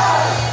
Oh!